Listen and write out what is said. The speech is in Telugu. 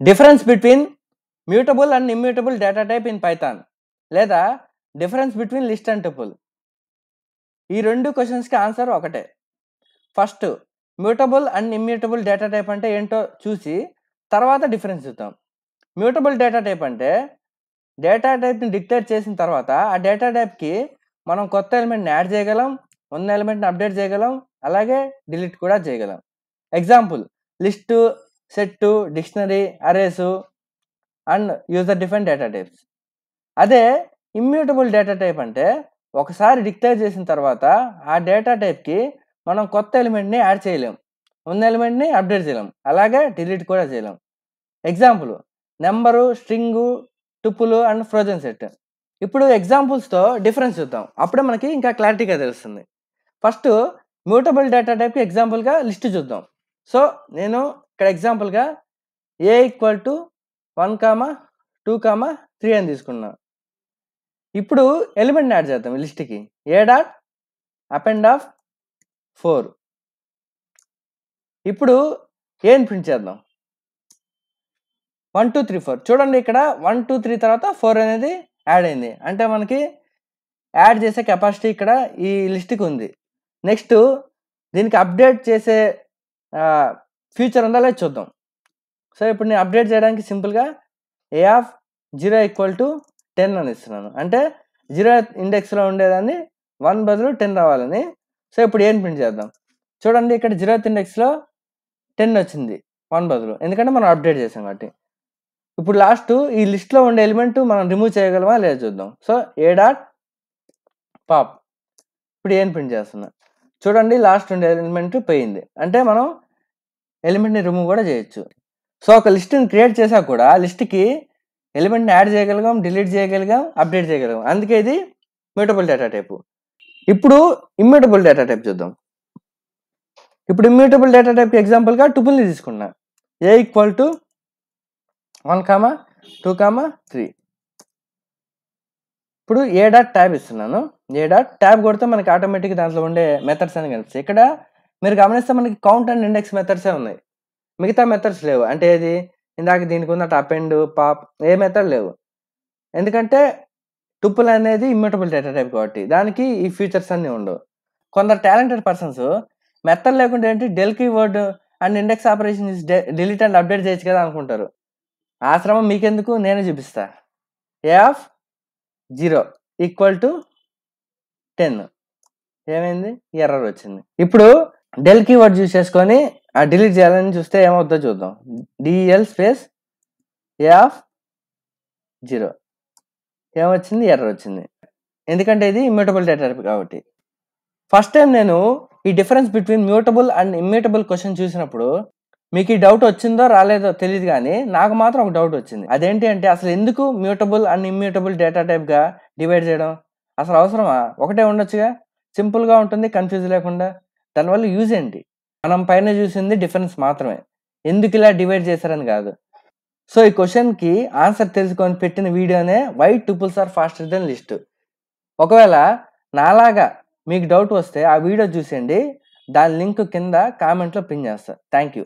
Difference between mutable and immutable data type in Python లేదా difference between list and tuple ఈ రెండు క్వశ్చన్స్కి ఆన్సర్ ఒకటే. First mutable and immutable data type అంటే ఏంటో చూసి తర్వాత డిఫరెన్స్ చూద్దాం. మ్యూటబుల్ డేటా టైప్ అంటే డేటా టైప్ని డిక్టేట్ చేసిన తర్వాత ఆ డేటా టైప్కి మనం కొత్త ఎలిమెంట్ని యాడ్ చేయగలం ఉన్న ఎలిమెంట్ని అప్డేట్ చేయగలం అలాగే డిలీట్ కూడా చేయగలం. Example list set dictionary arrays and user different data types అదే ఇమ్యూటబుల్ డేటా టైప్ అంటే ఒకసారి డిక్లేర్ చేసిన తర్వాత ఆ డేటా టైప్కి మనం కొత్త ఎలిమెంట్ని యాడ్ చేయలేం. ఉన్న ఎలిమెంట్ని అప్డేట్ చేయలేం. అలాగే డిలీట్ కూడా చేయలేం. Example number string tuple and frozen set ఇప్పుడు ఎగ్జాంపుల్స్తో డిఫరెన్స్ చూద్దాం. అప్పుడే మనకి ఇంకా క్లారిటీగా తెలుస్తుంది. ఫస్ట్ మ్యూటబుల్ డేటా టైప్కి ఎగ్జాంపుల్గా లిస్ట్ చూద్దాం. సో నేను ఇక్కడ ఎగ్జాంపుల్గా a equal to one comma two comma three అని తీసుకున్నా. ఇప్పుడు ఎలిమెంట్ యాడ్ చేద్దాం ఈ లిస్ట్కి a dot append of four ఇప్పుడు ఏం ప్రింట్ చేద్దాం. వన్ టూ త్రీ ఫోర్ చూడండి ఇక్కడ వన్ టూ త్రీ తర్వాత ఫోర్ అనేది యాడ్ అయింది. అంటే మనకి యాడ్ చేసే కెపాసిటీ ఇక్కడ ఈ లిస్ట్కి ఉంది. నెక్స్ట్ దీనికి అప్డేట్ చేసే ఫ్యూచర్ ఉందా లేదా చూద్దాం. సో ఇప్పుడు నేను అప్డేట్ చేయడానికి సింపుల్గా a of zero equal to ten అని ఇస్తున్నాను. అంటే జీరో ఇండెక్స్లో ఉండేదాన్ని వన్ బదులు టెన్ రావాలని. సో ఇప్పుడు ఏం ప్రింట్ చేద్దాం. చూడండి ఇక్కడ జీరో ఇండెక్స్లో టెన్ వచ్చింది వన్ బదులు. ఎందుకంటే మనం అప్డేట్ చేసాం కాబట్టి. ఇప్పుడు లాస్ట్ ఈ లిస్ట్లో ఉండే ఎలిమెంట్ మనం రిమూవ్ చేయగలమా లేదా చూద్దాం. సో ఏ డాట్ పాప్ ఇప్పుడు ఏం ప్రింట్ చేస్తున్నా. చూడండి లాస్ట్ ఉండే ఎలిమెంట్ పోయింది. అంటే మనం ఎలిమెంట్ని రిమూవ్ కూడా చేయొచ్చు. సో ఒక లిస్ట్ని క్రియేట్ చేసాక కూడా లిస్ట్కి ఎలిమెంట్ని యాడ్ చేయగలిగాం డిలీట్ చేయగలిగాం అప్డేట్ చేయగలిగాం. అందుకే ఇది మ్యూటబుల్ డేటా టైప్. ఇప్పుడు ఇమ్యూటబుల్ డేటా టైప్ చూద్దాం. ఇప్పుడు ఇమ్యూటబుల్ డేటా టైప్ ఎగ్జాంపుల్గా టుపుల్ని తీసుకున్నా. A equal to one comma two comma three. ఇప్పుడు ఏ డాట్ ట్యాబ్ ఇస్తున్నాను. ఏ డాట్ ట్యాబ్ కొడితే మనకి ఆటోమేటిక్ దాంట్లో ఉండే మెథడ్స్ అని కనిపిస్తాయి. ఇక్కడ మీరు గమనిస్తే మనకి కౌంట్ అండ్ ఇండెక్స్ మెథడ్సే ఉన్నాయి. మిగతా మెథడ్స్ లేవు. అంటే ఏది? ఇందాక దీనికి ఉన్నట్టు అపెండ్ పాప్ ఏ మెథడ్ లేవు. ఎందుకంటే టుప్పుల్ అనేది ఇమ్యూటబుల్ డేటా టైప్ కాబట్టి దానికి ఈ ఫీచర్స్ అన్నీ ఉండవు. కొందరు టాలెంటెడ్ పర్సన్స్ మెథడ్ లేకుండా ఏంటి? Del keyword and index operation is delete and update చేయొచ్చు కదా అనుకుంటారు. ఆశ్రమం మీకెందుకు? నేనే చూపిస్తా. A of zero equal to ten ఏమైంది? ఎర్రర్ వచ్చింది. ఇప్పుడు డెల్ కీవర్డ్ యూజ్ చేసుకొని ఆ డిలీట్ చేయాలని చూస్తే ఏమవుతుందో చూద్దాం. DL space a of zero. ఏమొచ్చింది? ఎర్ర వచ్చింది. ఎందుకంటే ఇది ఇమ్యూటబుల్ డేటా టైప్ కాబట్టి. ఫస్ట్ టైం నేను ఈ difference between mutable and immutable question చూసినప్పుడు మీకు ఈ డౌట్ వచ్చిందో రాలేదో తెలియదు కానీ నాకు మాత్రం ఒక డౌట్ వచ్చింది. అదేంటి అంటే అసలు ఎందుకు మ్యూటబుల్ అండ్ ఇమ్యూటబుల్ డేటా టైప్గా డివైడ్ చేయడం? అసలు అవసరమా? ఒకటే ఉండొచ్చుగా? సింపుల్గా ఉంటుంది కన్ఫ్యూజ్ లేకుండా. దానివల్ల యూజ్ ఏంటి? మనం పైన చూసింది డిఫరెన్స్ మాత్రమే. ఎందుకు ఇలా డివైడ్ చేశారని కాదు. సో ఈ క్వశ్చన్కి ఆన్సర్ తెలుసుకొని పెట్టిన వీడియోనే why tuples are faster than list ఒకవేళ నాలాగా మీకు డౌట్ వస్తే ఆ వీడియో చూసేయండి. దాని లింక్ కింద కామెంట్లో పిన్ చేస్తా. Thank you